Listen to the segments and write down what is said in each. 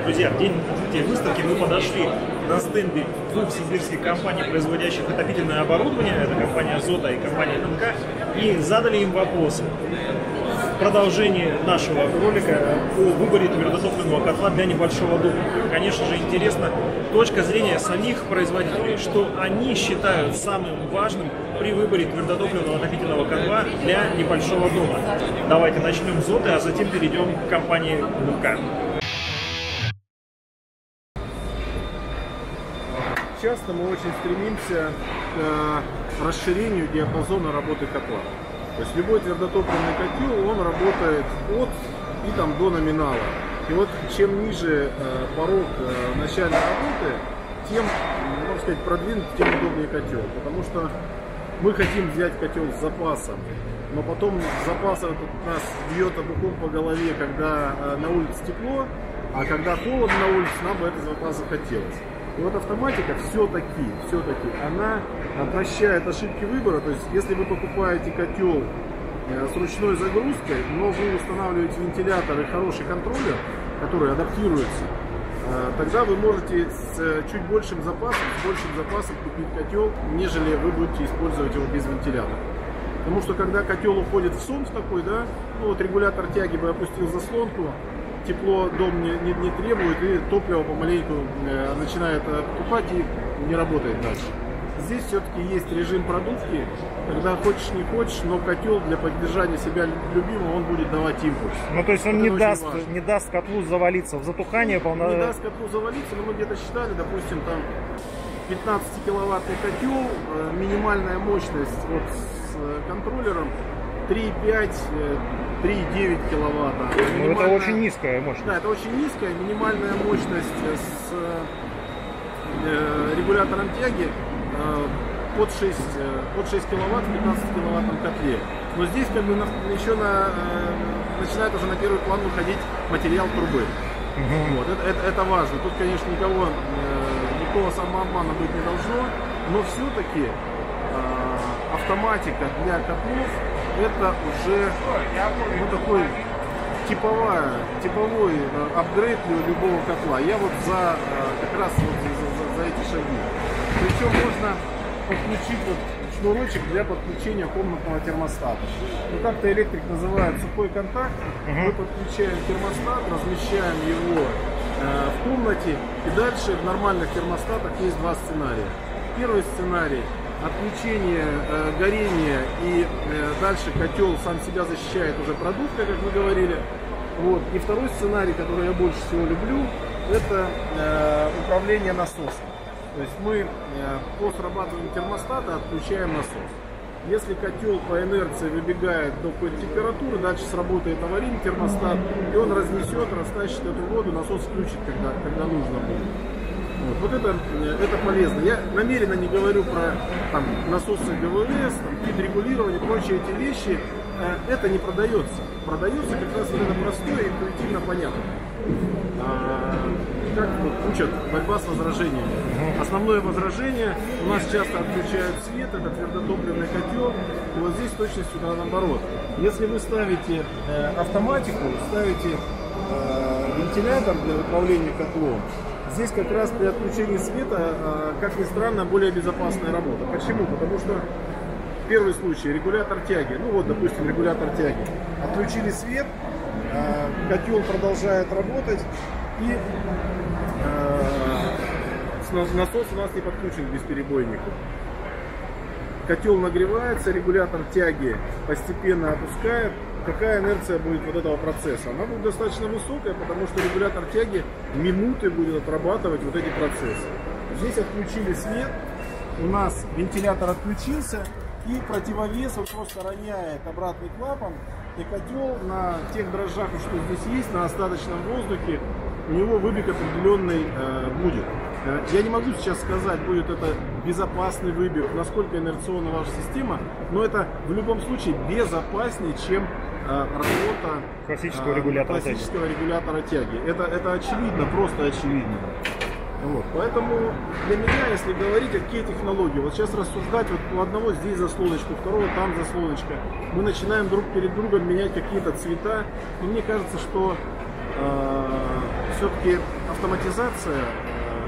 Друзья, в день открытия выставки мы подошли на стенде двух сибирских компаний, производящих отопительное оборудование, это компания Зота и компания НМК, и задали им вопросы. В продолжении нашего ролика о выборе твердотопливного котла для небольшого дома. Конечно же, интересна точка зрения самих производителей, что они считают самым важным при выборе твердотопливного отопительного котла для небольшого дома. Давайте начнем с Зоты, а затем перейдем к компании НМК. Часто мы очень стремимся к э, расширению диапазона работы котла. То есть любой твердотопливный котел, он работает от и там до номинала. И вот чем ниже э, порог э, начальной работы, тем, можно сказать, продвинут, тем удобнее котел. Потому что мы хотим взять котел с запасом, но потом запас этот нас бьет обухом по голове, когда на улице тепло, а когда холодно на улице, нам бы этот запас захотелось. И вот автоматика все-таки, все-таки, она прощает ошибки выбора. То есть, если вы покупаете котел э, с ручной загрузкой, но вы устанавливаете вентилятор и хороший контроллер, который адаптируется, э, тогда вы можете с э, чуть большим запасом, с большим запасом купить котел, нежели вы будете использовать его без вентилятора. Потому что когда котел уходит в сон в такой, да, ну вот регулятор тяги бы опустил заслонку, тепло дом не, не, не требует, и топливо помаленьку э, начинает покупать и не работает дальше. Здесь все-таки есть режим продувки, когда хочешь не хочешь, но котел для поддержания себя любимого он будет давать импульс. Ну то есть он не даст, не даст котлу завалиться в затухание полно... Не даст котлу завалиться, но мы где-то считали, допустим, там 15 киловаттный котел, э, минимальная мощность вот с э, контроллером 3,5 3,9 киловатта. Ну, это очень низкая мощность. Да, это очень низкая. Минимальная мощность с э, регулятором тяги э, под 6, э, под 6 киловатт в 15 киловаттном котле. Но здесь как бы на, еще на, э, начинает уже на первый план выходить материал трубы. Угу. Вот, это, это, это важно. Тут, конечно, никого, э, никакого самообмана быть не должно, но все-таки э, автоматика для котлов это уже ну, такой типовая, типовой э, апгрейд любого котла. Я вот за э, как раз вот за, за, за эти шаги. Причем можно подключить вот шнурочек для подключения комнатного термостата. Ну как-то электрик называет сухой контакт. Мы подключаем термостат, размещаем его э, в комнате. И дальше в нормальных термостатах есть два сценария. Первый сценарий отключение э, горения и э, дальше котел сам себя защищает уже продукта, как мы говорили. Вот. И второй сценарий, который я больше всего люблю, это э, управление насосом. То есть мы э, по срабатыванию термостата отключаем насос. Если котел по инерции выбегает до какой-то температуры, дальше сработает аварийный термостат, и он разнесет, растащит эту воду, насос включит, когда, когда нужно будет. Вот, вот это, это полезно. Я намеренно не говорю про там, насосы ГВС, там, регулирование, прочие эти вещи. Э, это не продается. Продается как раз вот это простое и интуитивно понятно. А, как вот, учат борьба с возражениями. Основное возражение у нас часто отключают свет, это твердотопливный котел. И вот здесь точностью наоборот. Если вы ставите э, автоматику, ставите э, вентилятор для управления котлом, здесь как раз при отключении света, а, как ни странно, более безопасная работа. Почему? Потому что первый случай, регулятор тяги, ну вот, допустим, регулятор тяги, отключили свет, а, котел продолжает работать, и а, насос у нас не подключен к бесперебойнику. Котел нагревается, регулятор тяги постепенно опускает, какая инерция будет вот этого процесса? Она будет достаточно высокая, потому что регулятор тяги минуты будет отрабатывать вот эти процессы. Здесь отключили свет, у нас вентилятор отключился, и противовес он просто роняет обратный клапан, и котел на тех дрожжах, что здесь есть, на остаточном воздухе, у него выбег определенный э, будет. Э, я не могу сейчас сказать, будет это безопасный выбег, насколько инерционна ваша система, но это в любом случае безопаснее, чем Э, работа классического э, регулятора классического тяги. регулятора тяги. Это, это очевидно, просто очевидно. Вот. Поэтому для меня, если говорить, какие технологии, вот сейчас рассуждать, вот у одного здесь заслоночка, у второго там заслоночка, мы начинаем друг перед другом менять какие-то цвета, и мне кажется, что э, все-таки автоматизация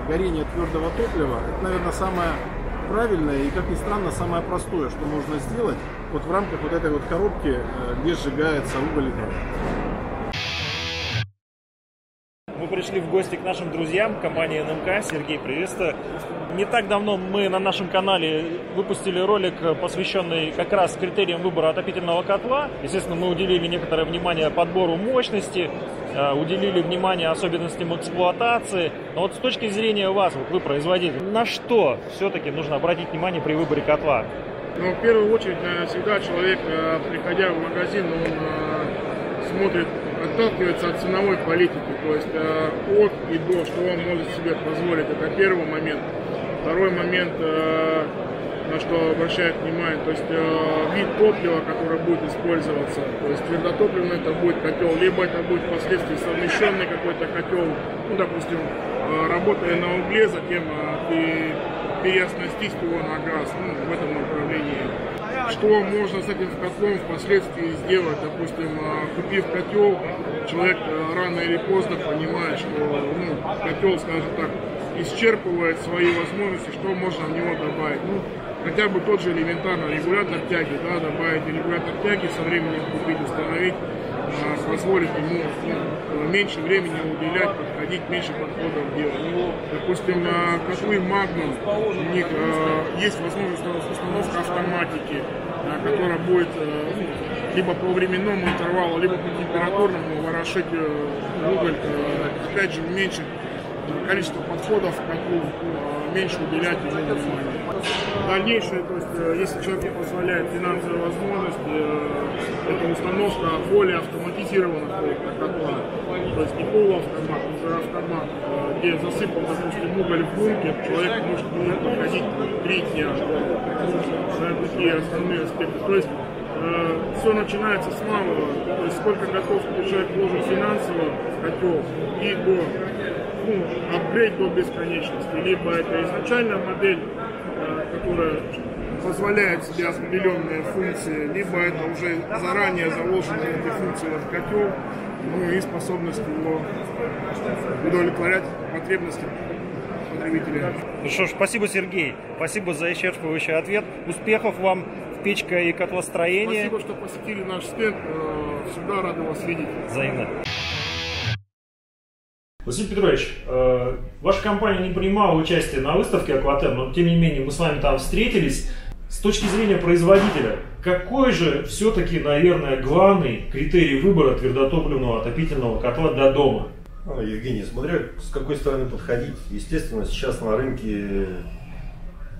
горения твердого топлива, это, наверное, самое правильное и, как ни странно, самое простое, что можно сделать вот в рамках вот этой вот коробки, э, где сжигается уголь и дрова. Пришли в гости к нашим друзьям, компании НМК. Сергей, приветствую. Не так давно мы на нашем канале выпустили ролик, посвященный как раз критериям выбора отопительного котла. Естественно, мы уделили некоторое внимание подбору мощности, э, уделили внимание особенностям эксплуатации. Но вот с точки зрения вас, вот вы производитель, на что все-таки нужно обратить внимание при выборе котла? Ну, в первую очередь, наверное, всегда человек, э, приходя в магазин, он э, смотрит отталкивается от ценовой политики, то есть э, от и до, что он может себе позволить, это первый момент. Второй момент, э, на что обращает внимание, то есть э, вид топлива, которое будет использоваться, то есть твердотопливный это будет котел, либо это будет впоследствии совмещенный какой-то котел, ну, допустим, э, работая на угле, затем э, переоснастить его на газ, ну, в этом направлении что можно с этим котлом впоследствии сделать. Допустим, а, купив котел, человек а, рано или поздно понимает, что ну, котел, скажем так, исчерпывает свои возможности, что можно в него добавить. Ну, хотя бы тот же элементарно регулятор тяги, да, добавить регулятор тяги, со временем купить, установить, а, позволит ему ну, меньше времени уделять, подходить, меньше подходов делать. Ну, допустим, котлы Magnum, у них есть возможность установка автоматики, которая будет э, ну, либо по временному интервалу, либо по температурному ворошить э, уголь, э, опять же уменьшить количество подходов к котлу, меньше уделять ему внимания. Дальнейшее, то есть, если человеку позволяет финансовые возможности, это установка более автоматизированного котла. То есть не полуавтомат, где засыпал, допустим, уголь в бункер, человек может проходить три дня такие основные аспекты. То есть э, все начинается с малого, то есть сколько готов человек вложить финансово в котел и до ну, апгрейд до бесконечности. Либо это изначальная модель, э, которая позволяет себе определенные функции, либо это уже заранее заложенные эти функции в котел, ну и способность его удовлетворять потребности потребителя. Ну что ж, спасибо, Сергей. Спасибо за исчерпывающий ответ. Успехов вам в печка и котлостроении. Спасибо, что посетили наш стенд. Э, всегда рады вас видеть. Взаимно. Василий Петрович, э, ваша компания не принимала участие на выставке Акватер, но тем не менее мы с вами там встретились. С точки зрения производителя, какой же все-таки, наверное, главный критерий выбора твердотопливного отопительного котла для дома? Ну, Евгений, смотря с какой стороны подходить. Естественно, сейчас на рынке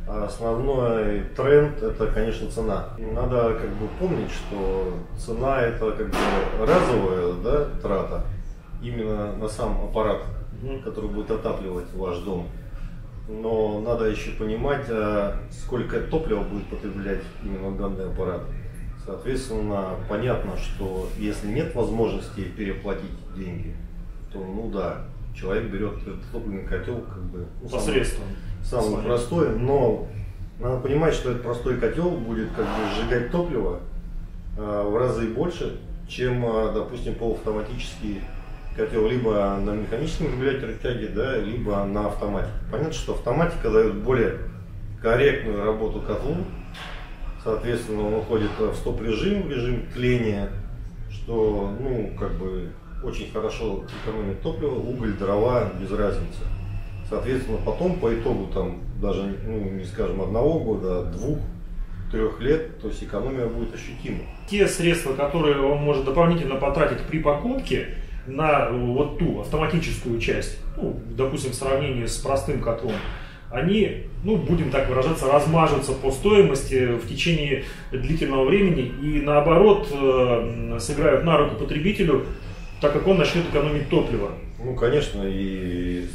основной тренд это, конечно, цена. Надо как бы помнить, что цена это как бы разовая да, трата именно на сам аппарат, который будет отапливать ваш дом. Но надо еще понимать, а, сколько топлива будет потреблять именно данный аппарат. Соответственно, понятно, что если нет возможности переплатить деньги, то ну да, человек берет топливный котел как бы ну, посредством. Самый, самый простой, но надо понимать, что этот простой котел будет как бы сжигать топливо э, в разы больше, чем, э, допустим, полуавтоматический котел либо на механическом регуляторе тяги, да, либо на автомате. Понятно, что автоматика дает более корректную работу котлу, соответственно, он уходит в стоп-режим, в режим тления, что, ну, как бы очень хорошо экономит топливо, уголь, дрова, без разницы. Соответственно, потом по итогу там даже, ну, не скажем, одного года, а двух, трех лет, то есть экономия будет ощутима. Те средства, которые он может дополнительно потратить при покупке на вот ту автоматическую часть, ну, допустим, в сравнении с простым котлом, они, ну, будем так выражаться, размажутся по стоимости в течение длительного времени и наоборот э, сыграют на руку потребителю так как он начнет экономить топливо. Ну, конечно, и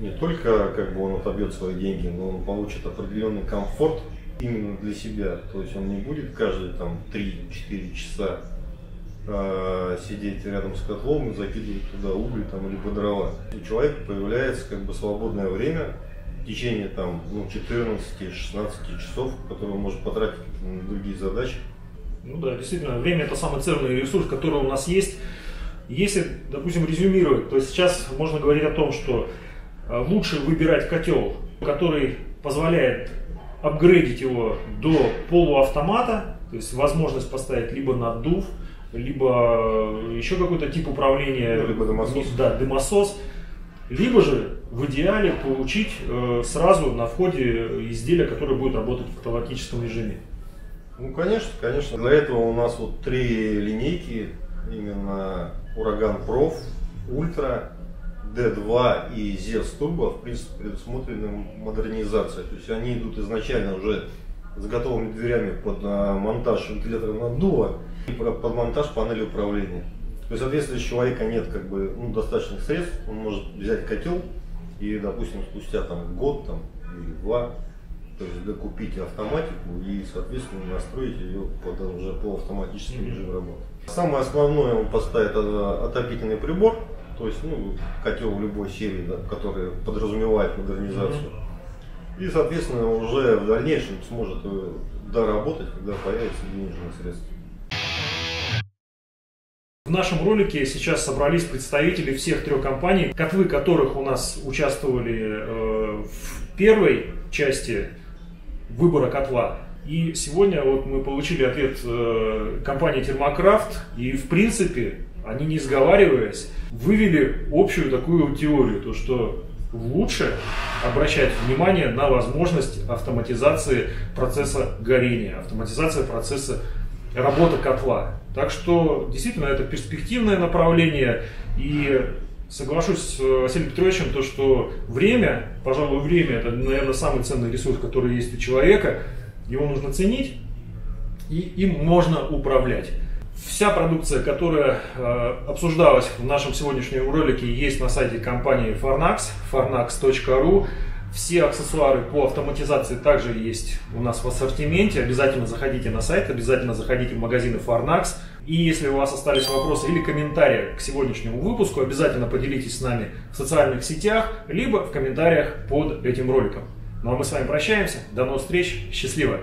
не только как бы он отобьет свои деньги, но он получит определенный комфорт именно для себя. То есть он не будет каждые там 3-4 часа э, сидеть рядом с котлом и закидывать туда уголь там, либо дрова. У человека появляется как бы свободное время в течение там ну, 14-16 часов, которые он может потратить на другие задачи. Ну да, действительно, время это самый ценный ресурс, который у нас есть. Если, допустим, резюмировать, то сейчас можно говорить о том, что э, лучше выбирать котел, который позволяет апгрейдить его до полуавтомата, то есть возможность поставить либо наддув, либо э, еще какой-то тип управления, Ну, либо дымосос. да, дымосос, либо же в идеале получить э, сразу на входе изделие, которое будет работать в автоматическом режиме. Ну, конечно, конечно. Для этого у нас вот три линейки, именно Ураган Проф, Ультра, D2 и ZES Turbo, в принципе, предусмотрены модернизация. То есть они идут изначально уже с готовыми дверями под а, монтаж вентилятора наддува под монтаж панели управления. То есть, соответственно, если у человека нет как бы, ну, достаточных средств, он может взять котел и, допустим, спустя там, год там, или два то есть докупить автоматику и, соответственно, настроить ее под уже по автоматическому режиму работы. Самое основное он поставит э, отопительный прибор, то есть ну, котел любой серии, да, который подразумевает модернизацию. И, соответственно, уже в дальнейшем сможет э, доработать, когда появятся денежные средства. В нашем ролике сейчас собрались представители всех трех компаний, котлы которых у нас участвовали э, в первой части выбора котла. И сегодня вот мы получили ответ э, компании Термокрафт, и в принципе они не сговариваясь вывели общую такую теорию, то что лучше обращать внимание на возможность автоматизации процесса горения, автоматизация процесса работы котла. Так что действительно это перспективное направление и соглашусь с Василием Петровичем, то, что время, пожалуй, время это, наверное, самый ценный ресурс, который есть у человека. Его нужно ценить и им можно управлять. Вся продукция, которая э, обсуждалась в нашем сегодняшнем ролике, есть на сайте компании Farnax, farnax.ru. Все аксессуары по автоматизации также есть у нас в ассортименте. Обязательно заходите на сайт, обязательно заходите в магазины Farnax. И если у вас остались вопросы или комментарии к сегодняшнему выпуску, обязательно поделитесь с нами в социальных сетях, либо в комментариях под этим роликом. Ну а мы с вами прощаемся. До новых встреч. Счастливо!